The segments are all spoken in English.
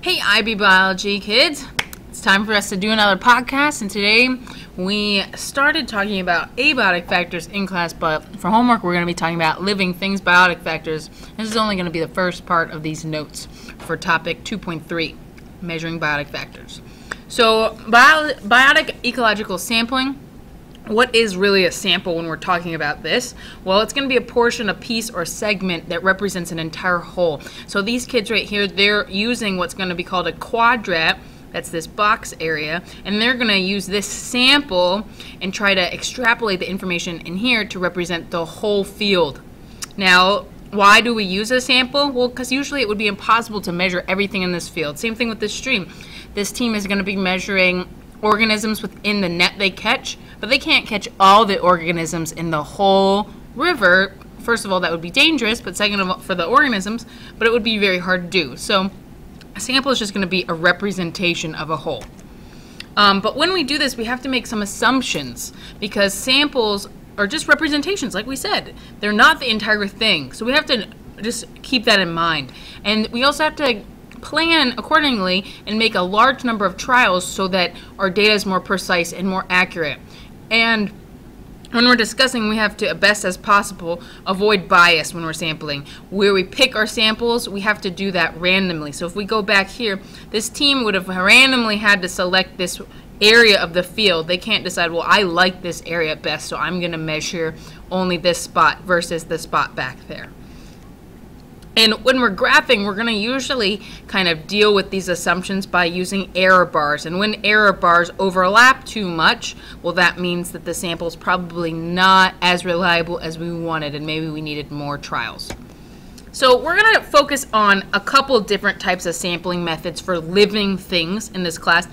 Hey, IB Biology kids. It's time for us to do another podcast, and today we started talking about abiotic factors in class, but for homework, we're going to be talking about living things, biotic factors. This is only going to be the first part of these notes for topic 2.3 measuring biotic factors. So, bio- biotic ecological sampling what is really a sample when we're talking about this? Well, it's going to be a portion, a piece, or segment that represents an entire whole. So these kids right here, they're using what's going to be called a quadrat. That's this box area, and they're going to use this sample and try to extrapolate the information in here to represent the whole field. Now, why do we use a sample? Well, because usually it would be impossible to measure everything in this field. Same thing with this stream. This team is going to be measuring organisms within the net they catch, but they can't catch all the organisms in the whole river. First of all, that would be dangerous, but second of all, for the organisms, but it would be very hard to do. So a sample is just going to be a representation of a whole. Um, but when we do this, we have to make some assumptions because samples are just representations, like we said. They're not the entire thing. So we have to just keep that in mind. And we also have to plan accordingly and make a large number of trials so that our data is more precise and more accurate. And when we're discussing, we have to, best as possible, avoid bias when we're sampling. Where we pick our samples, we have to do that randomly. So if we go back here, this team would have randomly had to select this area of the field. They can't decide, well, I like this area best, so I'm going to measure only this spot versus the spot back there. And when we're graphing, we're going to usually kind of deal with these assumptions by using error bars. And when error bars overlap too much, well, that means that the sample is probably not as reliable as we wanted, and maybe we needed more trials. So we're going to focus on a couple different types of sampling methods for living things in this class.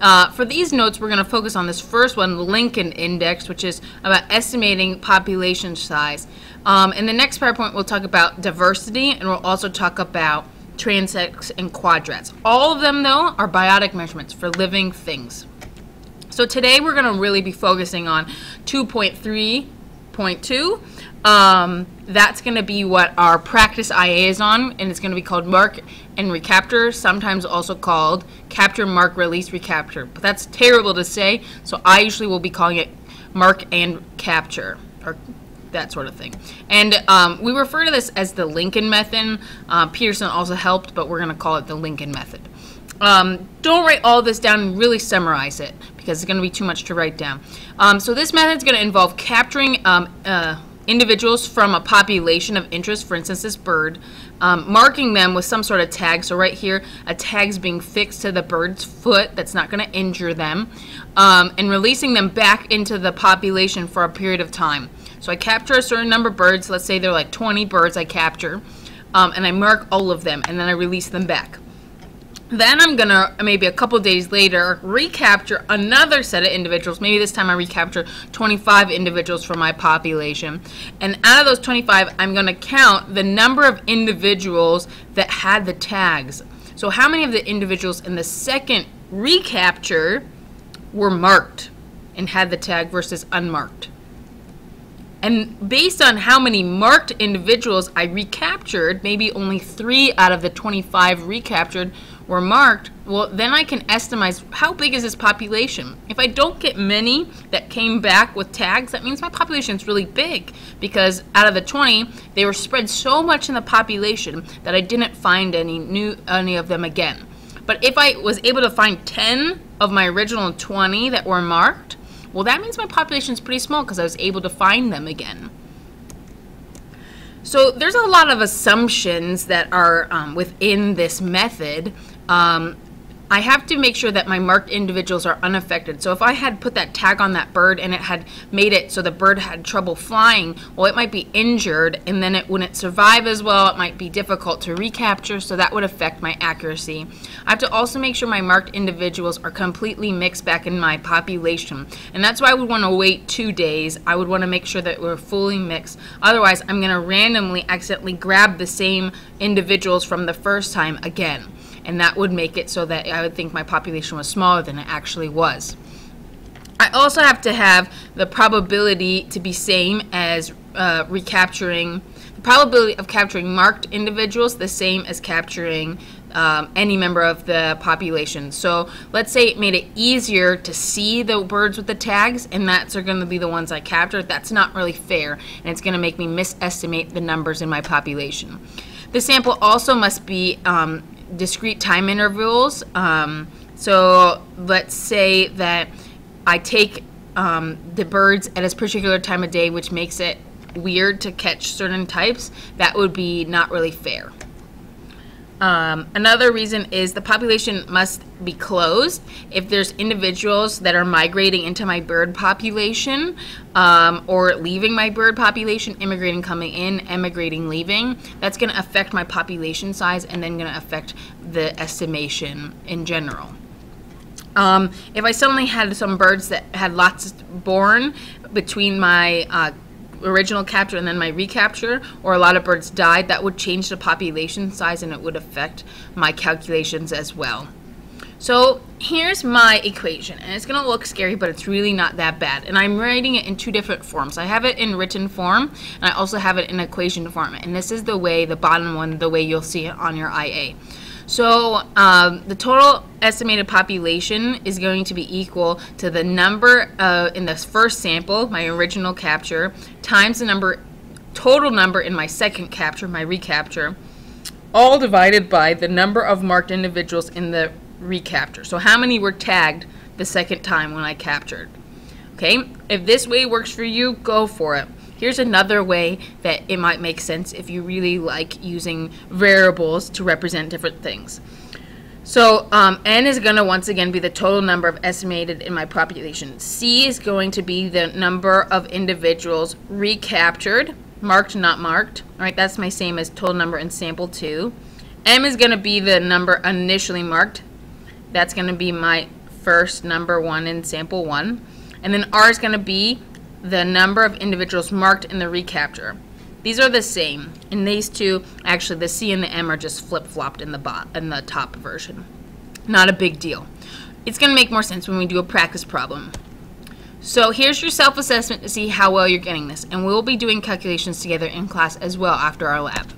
Uh, for these notes, we're going to focus on this first one, the Lincoln Index, which is about estimating population size. Um, in the next PowerPoint, we'll talk about diversity, and we'll also talk about transects and quadrats. All of them, though, are biotic measurements for living things. So today we're going to really be focusing on 2.3.2. Um, that's going to be what our practice IA is on, and it's going to be called mark and recapture, sometimes also called capture, mark, release, recapture. But that's terrible to say, so I usually will be calling it mark and capture, or that sort of thing. And um, we refer to this as the Lincoln method. Uh, Petersen also helped, but we're going to call it the Lincoln method. Um, don't write all this down and really summarize it because it's going to be too much to write down. Um, so this method is going to involve capturing um, uh, individuals from a population of interest, for instance, this bird, um, marking them with some sort of tag. So right here, a tag's being fixed to the bird's foot that's not going to injure them, um, and releasing them back into the population for a period of time. So I capture a certain number of birds, let's say they're like 20 birds I capture, um, and I mark all of them, and then I release them back. Then I'm going to, maybe a couple days later, recapture another set of individuals. Maybe this time I recapture 25 individuals from my population. And out of those 25, I'm going to count the number of individuals that had the tags. So how many of the individuals in the second recapture were marked and had the tag versus unmarked? And based on how many marked individuals I recaptured, maybe only three out of the 25 recaptured were marked, well, then I can estimate how big is this population. If I don't get many that came back with tags, that means my population is really big because out of the 20, they were spread so much in the population that I didn't find any new any of them again. But if I was able to find 10 of my original 20 that were marked, well, that means my population is pretty small because I was able to find them again. So there's a lot of assumptions that are um, within this method. Um, I have to make sure that my marked individuals are unaffected. So if I had put that tag on that bird and it had made it so the bird had trouble flying, well, it might be injured, and then it wouldn't survive as well. It might be difficult to recapture, so that would affect my accuracy. I have to also make sure my marked individuals are completely mixed back in my population, and that's why I would want to wait two days. I would want to make sure that we're fully mixed. Otherwise, I'm going to randomly accidentally grab the same individuals from the first time again and that would make it so that I would think my population was smaller than it actually was. I also have to have the probability to be same as uh, recapturing the probability of capturing marked individuals the same as capturing um, any member of the population. So let's say it made it easier to see the birds with the tags, and that's are going to be the ones I captured. That's not really fair, and it's going to make me misestimate the numbers in my population. The sample also must be um, discrete time intervals. Um, so let's say that I take um, the birds at a particular time of day, which makes it weird to catch certain types. That would be not really fair. Um, another reason is the population must be closed. If there's individuals that are migrating into my bird population um, or leaving my bird population, immigrating, coming in, emigrating, leaving, that's going to affect my population size and then going to affect the estimation in general. Um, if I suddenly had some birds that had lots born between my uh, original capture and then my recapture, or a lot of birds died, that would change the population size and it would affect my calculations as well. So here's my equation, and it's going to look scary, but it's really not that bad. And I'm writing it in two different forms. I have it in written form, and I also have it in equation form. And this is the way, the bottom one, the way you'll see it on your IA. So um, the total estimated population is going to be equal to the number uh, in the first sample, my original capture, times the number total number in my second capture, my recapture, all divided by the number of marked individuals in the recapture. So how many were tagged the second time when I captured? Okay, if this way works for you, go for it. Here's another way that it might make sense if you really like using variables to represent different things. So um, n is going to once again be the total number of estimated in my population. C is going to be the number of individuals recaptured, marked, not marked. All right, that's my same as total number in sample 2. M is going to be the number initially marked. That's going to be my first number 1 in sample 1. And then R is going to be the number of individuals marked in the recapture. These are the same. In these two, actually the C and the M are just flip-flopped in the bot in the top version. Not a big deal. It's going to make more sense when we do a practice problem. So here's your self-assessment to see how well you're getting this. And we'll be doing calculations together in class as well after our lab.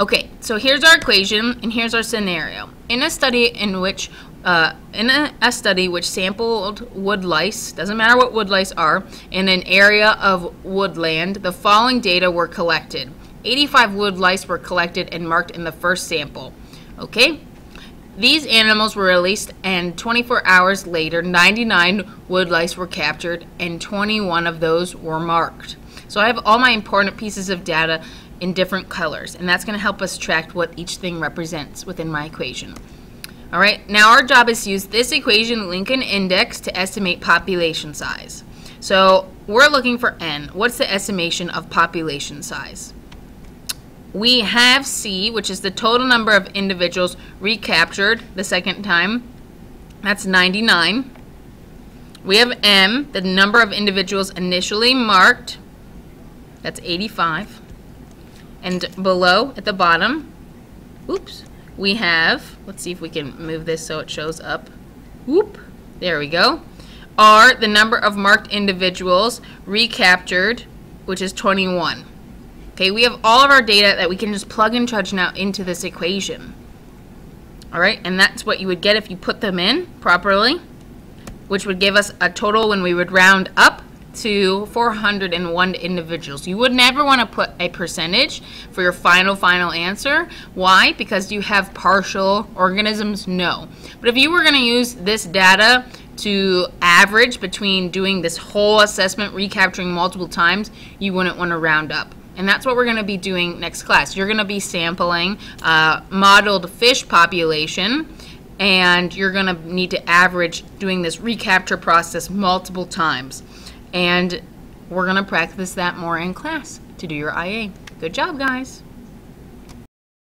Okay, so here's our equation and here's our scenario. In a study in which uh, in a, a, study which sampled wood lice, doesn't matter what wood lice are, in an area of woodland, the following data were collected. 85 wood lice were collected and marked in the first sample. Okay? These animals were released and 24 hours later, 99 wood lice were captured and 21 of those were marked. So I have all my important pieces of data in different colors, and that's going to help us track what each thing represents within my equation. All right, now our job is to use this equation, Lincoln index, to estimate population size. So we're looking for n. What's the estimation of population size? We have C, which is the total number of individuals recaptured the second time. That's 99. We have M, the number of individuals initially marked. That's 85. And below, at the bottom, oops, we have, let's see if we can move this so it shows up. Whoop, there we go. Are the number of marked individuals recaptured, which is 21. Okay, we have all of our data that we can just plug and trudge now into this equation. All right, and that's what you would get if you put them in properly, which would give us a total when we would round up to 401 individuals. You would never want to put a percentage for your final, final answer. Why? Because you have partial organisms? No. But if you were going to use this data to average between doing this whole assessment, recapturing multiple times, you wouldn't want to round up. And that's what we're going to be doing next class. You're going to be sampling uh, modeled fish population and you're going to need to average doing this recapture process multiple times. And we're going to practice that more in class to do your IA. Good job, guys.